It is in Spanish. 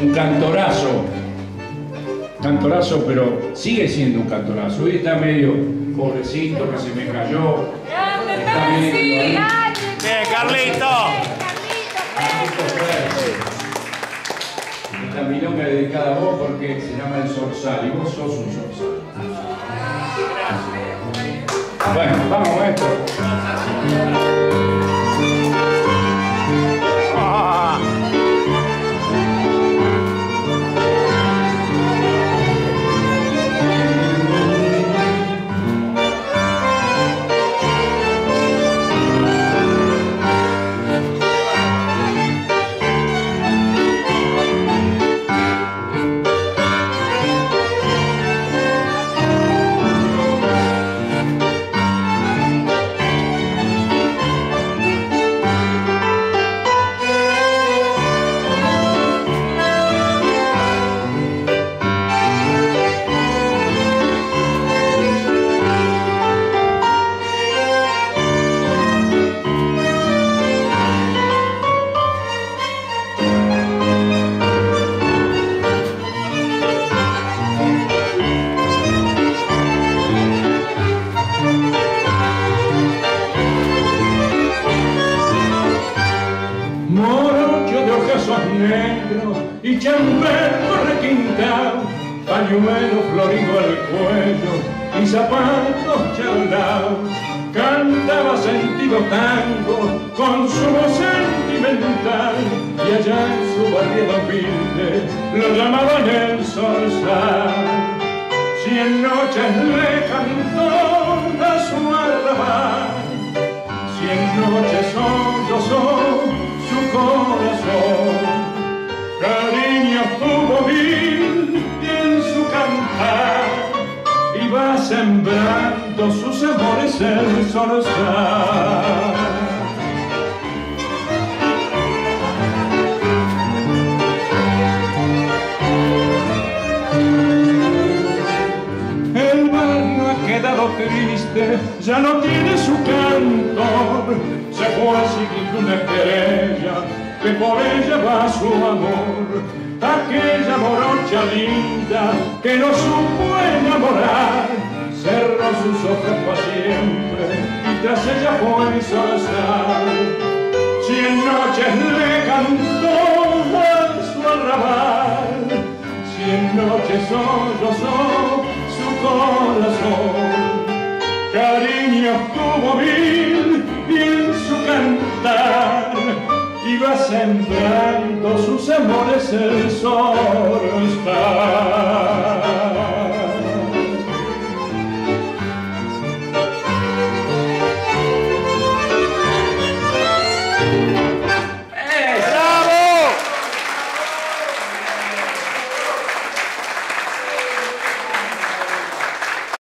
un cantorazo. Cantorazo, pero sigue siendo un cantorazo. Hoy está medio pobrecito que se me cayó. Está medio ahí. Bien, Carlito. Esta milonga es dedicada a vos porque se llama el zorzal y vos sos un zorzal. Bueno, vamos maestro. Ah, De ojazos negros y chambergo requintado, pañuelo florido al cuello y zapatos charolados. Cantaba sentido tango con su voz sentimental y allá en su barriada humilde lo llamaban el zorzal. Cien noches le cantó a su arrabal sembrando sus amores el zorzal. Triste, ya no tiene su cantor. Se fue siguiendo una estrella, que por ella va su amor. Aquella morocha linda que no supo enamorar, cerró sus ojos para siempre y tras ella fue zorzal. Cien noches le cantó a su arrabal, cien noches sollozó su corazón. Cariño tuvo mil y en su cantar iba sembrando sus amores el sol.